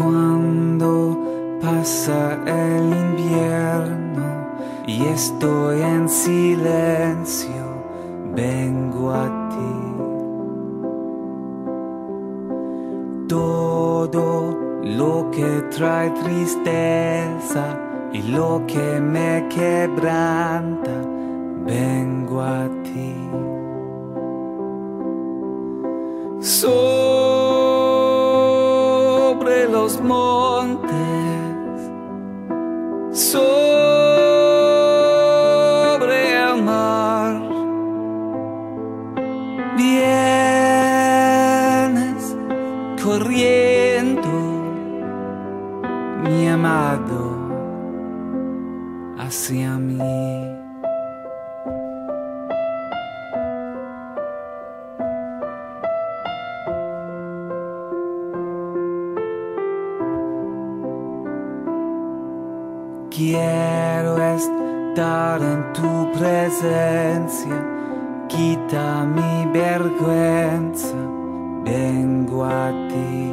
Cuando pasa el invierno y estoy en silencio, vengo a ti. Todo lo que trae tristeza y lo que me quebranta, vengo a ti. Sobre los montes, sobre el mar, vienes corriendo, mi amado, hacia mí. Quiero estar en tu presencia, quita mi vergüenza, vengo a ti.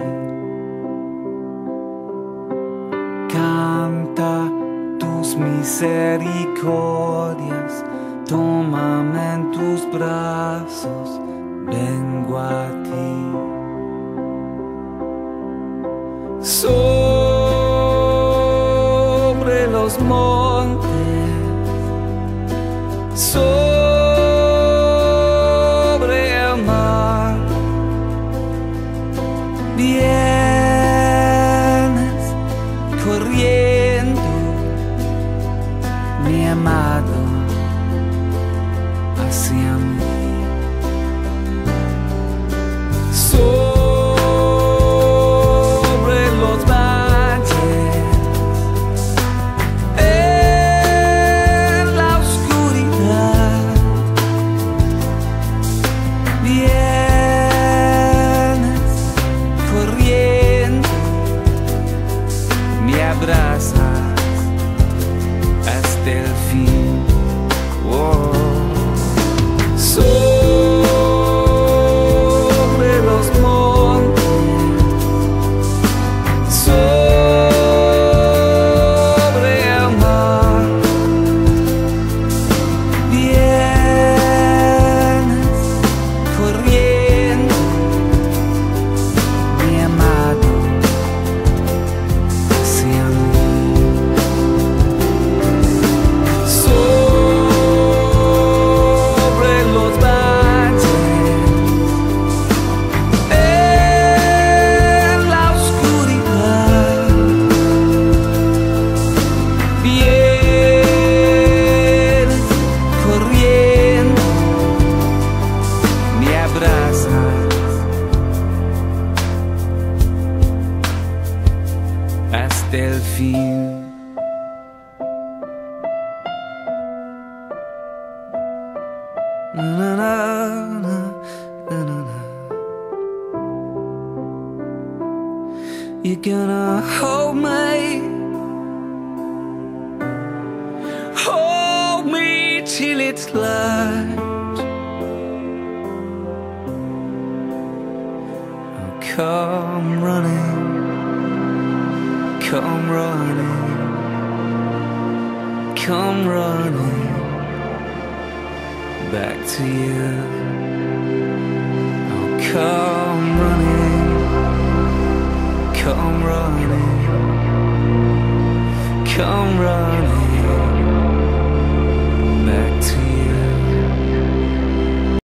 Canta tus misericordias, tómame en tus brazos, vengo a ti. Sobre los montes, sobre el mar, vienes corriendo, mi amado, hacia mí. El. Na, na, na, na, na, na. You're gonna hold me, hold me till it's light. Oh, come running, come running, come running back to you. Oh, come running, come running, come running.